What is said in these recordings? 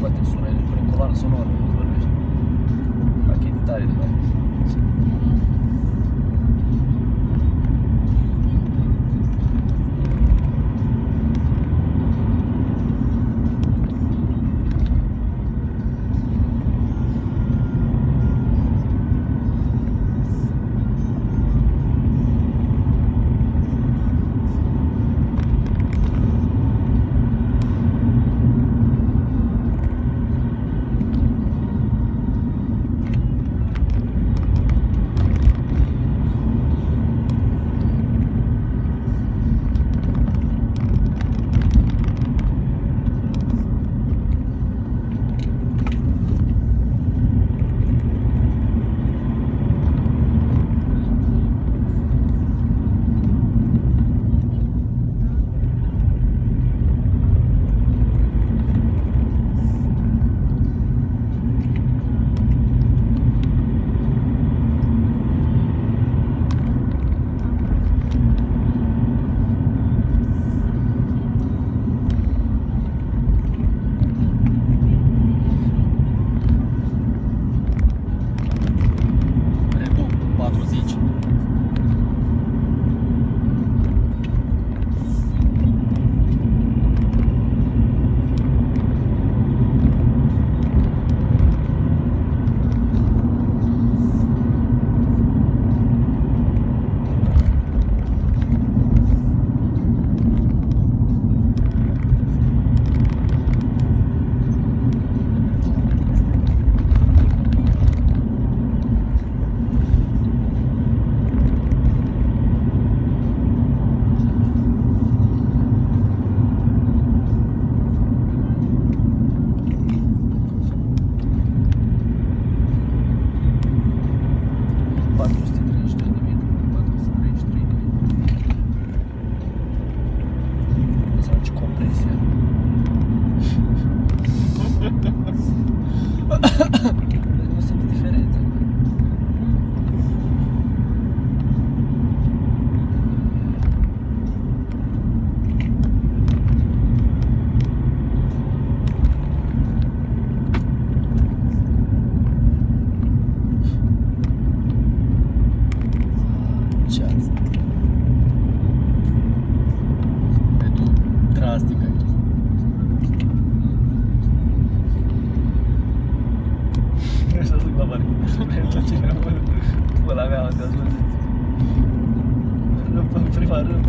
scoate suonare con le colonne sonore, vorrei. Anche in Italia, no? Non sembra differenza. Certo. așa stâng la mare. Pentru cine am văzut. Pula mea, astea sunt. În prima rând.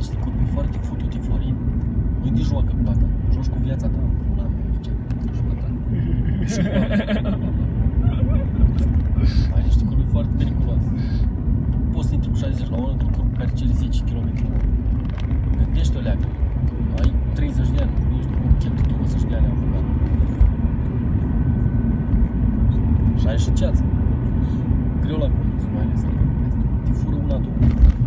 Niște curbe foarte futute, Florin. Nu te joacă cu asta. Joci cu viața ta. Pula mea, ce joacă. Și cu asta. Ai niște curbe foarte periculoase. Poți să intri cu 60 la oră într-o curbă care cere 10 km la oră. Gândește-o leagă. Ai 30 de ani, nu știu cum cheltui 20 de ani avocat. Și ai și ceață greu la condus, mai ales în Te fură una, două. Ai de